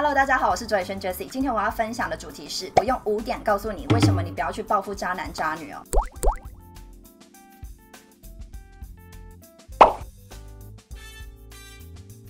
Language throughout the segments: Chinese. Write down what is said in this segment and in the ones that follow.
Hello，大家好，我是卓伟轩 Jessie。今天我要分享的主题是，我用五点告诉你为什么你不要去报复渣男渣女哦。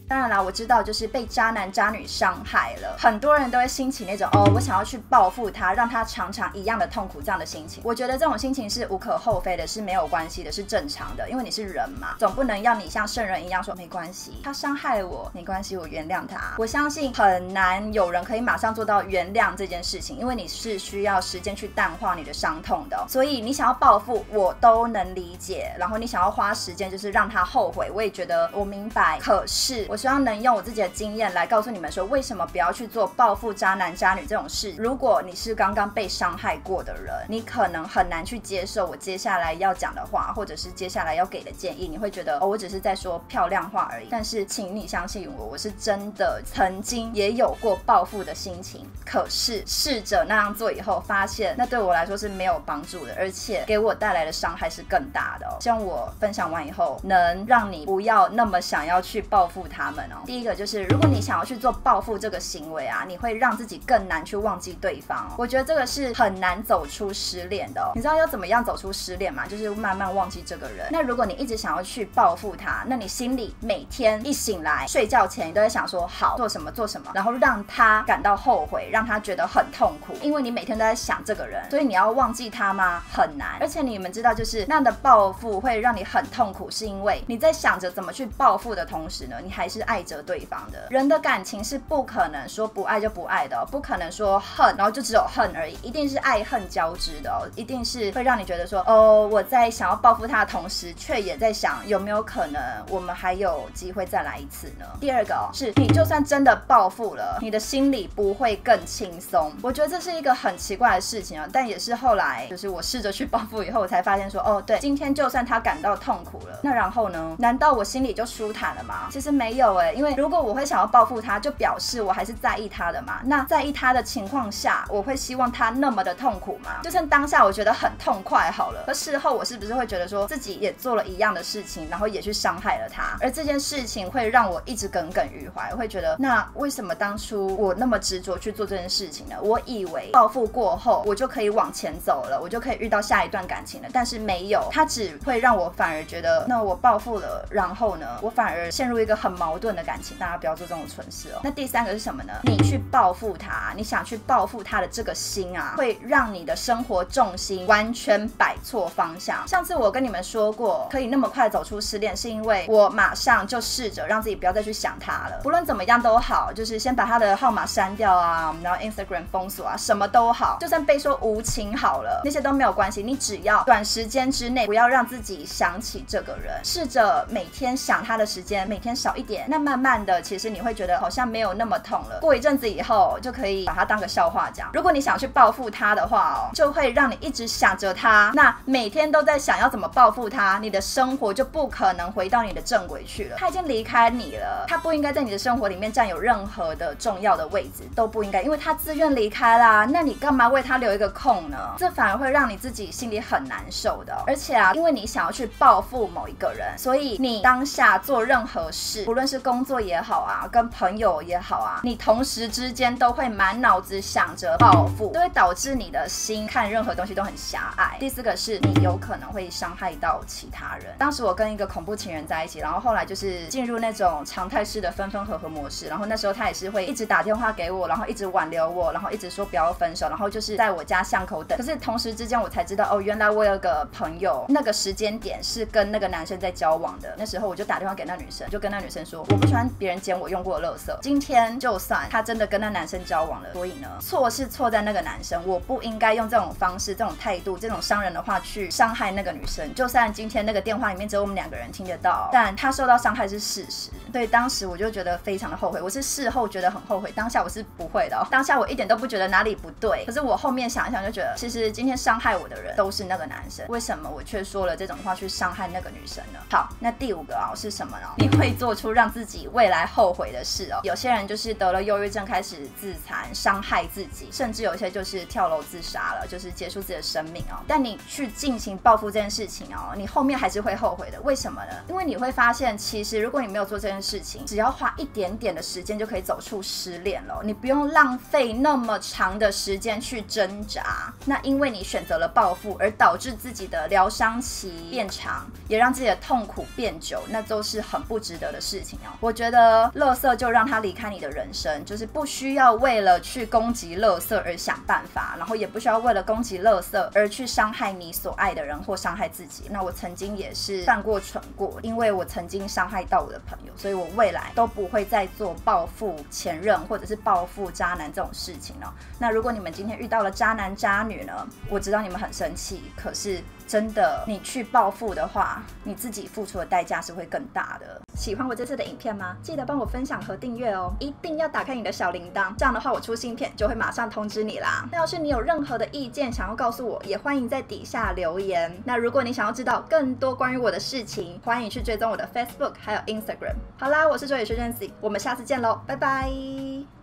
当然啦，我知道就是被渣男渣女伤害了，很多人都会兴起那种哦，我想要去报复他，让他尝尝一样的痛苦这样的心情。我觉得这种心情是无可厚非的，是没有关系的，是正常的，因为你是人嘛，总不能要你像圣人一样说没关系，他伤害我，没关系，我原谅他。我相信很难有人可以马上做到原谅这件事情，因为你是需要时间去淡化你的伤痛的。所以你想要报复，我都能理解。然后你想要花时间就是让他后悔，我也觉得我明白。可是我。希望能用我自己的经验来告诉你们说，为什么不要去做报复渣男渣女这种事。如果你是刚刚被伤害过的人，你可能很难去接受我接下来要讲的话，或者是接下来要给的建议。你会觉得哦，我只是在说漂亮话而已。但是，请你相信我，我是真的曾经也有过报复的心情。可是试着那样做以后，发现那对我来说是没有帮助的，而且给我带来的伤害是更大的。希望我分享完以后，能让你不要那么想要去报复他。们哦，第一个就是，如果你想要去做报复这个行为啊，你会让自己更难去忘记对方。我觉得这个是很难走出失恋的。你知道要怎么样走出失恋吗？就是慢慢忘记这个人。那如果你一直想要去报复他，那你心里每天一醒来睡觉前，你都在想说好做什么做什么，然后让他感到后悔，让他觉得很痛苦，因为你每天都在想这个人，所以你要忘记他吗？很难。而且你们知道，就是那样的报复会让你很痛苦，是因为你在想着怎么去报复的同时呢，你还是。是爱着对方的人的感情是不可能说不爱就不爱的，不可能说恨然后就只有恨而已，一定是爱恨交织的哦，一定是会让你觉得说哦，我在想要报复他的同时，却也在想有没有可能我们还有机会再来一次呢？第二个是你就算真的报复了，你的心里不会更轻松。我觉得这是一个很奇怪的事情啊，但也是后来就是我试着去报复以后，我才发现说哦，对，今天就算他感到痛苦了，那然后呢？难道我心里就舒坦了吗？其实没有。因为如果我会想要报复他，就表示我还是在意他的嘛。那在意他的情况下，我会希望他那么的痛苦吗？就算当下我觉得很痛快好了，可事后我是不是会觉得说自己也做了一样的事情，然后也去伤害了他？而这件事情会让我一直耿耿于怀，会觉得那为什么当初我那么执着去做这件事情呢？我以为报复过后我就可以往前走了，我就可以遇到下一段感情了，但是没有，他只会让我反而觉得，那我报复了，然后呢，我反而陷入一个很矛盾。的感情，大家不要做这种蠢事哦。那第三个是什么呢？你去报复他，你想去报复他的这个心啊，会让你的生活重心完全摆错方向。上次我跟你们说过，可以那么快走出失恋，是因为我马上就试着让自己不要再去想他了。不论怎么样都好，就是先把他的号码删掉啊，然后 Instagram 封锁啊，什么都好，就算被说无情好了，那些都没有关系。你只要短时间之内不要让自己想起这个人，试着每天想他的时间每天少一点，那。慢慢的，其实你会觉得好像没有那么痛了。过一阵子以后，就可以把它当个笑话讲。如果你想去报复他的话哦，就会让你一直想着他，那每天都在想要怎么报复他，你的生活就不可能回到你的正轨去了。他已经离开你了，他不应该在你的生活里面占有任何的重要的位置，都不应该，因为他自愿离开啦。那你干嘛为他留一个空呢？这反而会让你自己心里很难受的。而且啊，因为你想要去报复某一个人，所以你当下做任何事，不论是工作也好啊，跟朋友也好啊，你同时之间都会满脑子想着报复，就会导致你的心看任何东西都很狭隘。第四个是你有可能会伤害到其他人。当时我跟一个恐怖情人在一起，然后后来就是进入那种常态式的分分合合模式，然后那时候他也是会一直打电话给我，然后一直挽留我，然后一直说不要分手，然后就是在我家巷口等。可是同时之间我才知道，哦，原来我有个朋友，那个时间点是跟那个男生在交往的。那时候我就打电话给那女生，就跟那女生说，我不喜欢。别人捡我用过的垃圾，今天就算他真的跟那男生交往了，所以呢，错是错在那个男生，我不应该用这种方式、这种态度、这种伤人的话去伤害那个女生。就算今天那个电话里面只有我们两个人听得到，但他受到伤害是事实。所以当时我就觉得非常的后悔，我是事后觉得很后悔，当下我是不会的。当下我一点都不觉得哪里不对，可是我后面想一想就觉得，其实今天伤害我的人都是那个男生，为什么我却说了这种话去伤害那个女生呢？好，那第五个啊是什么呢？你会做出让自己未来后悔的事哦。有些人就是得了忧郁症，开始自残，伤害自己，甚至有些就是跳楼自杀了，就是结束自己的生命哦。但你去进行报复这件事情哦，你后面还是会后悔的。为什么呢？因为你会发现，其实如果你没有做这件事情，只要花一点点的时间就可以走出失恋了，你不用浪费那么长的时间去挣扎。那因为你选择了报复，而导致自己的疗伤期变长，也让自己的痛苦变久，那都是很不值得的事情我觉得，乐色就让他离开你的人生，就是不需要为了去攻击乐色而想办法，然后也不需要为了攻击乐色而去伤害你所爱的人或伤害自己。那我曾经也是犯过蠢过，因为我曾经伤害到我的朋友，所以我未来都不会再做报复前任或者是报复渣男这种事情了。那如果你们今天遇到了渣男渣女呢？我知道你们很生气，可是真的，你去报复的话，你自己付出的代价是会更大的。喜欢我这次的影片吗？记得帮我分享和订阅哦，一定要打开你的小铃铛，这样的话我出新片就会马上通知你啦。那要是你有任何的意见想要告诉我，也欢迎在底下留言。那如果你想要知道更多关于我的事情，欢迎去追踪我的 Facebook 还有 Instagram。好啦，我是周野轩 Nancy，我们下次见喽，拜拜。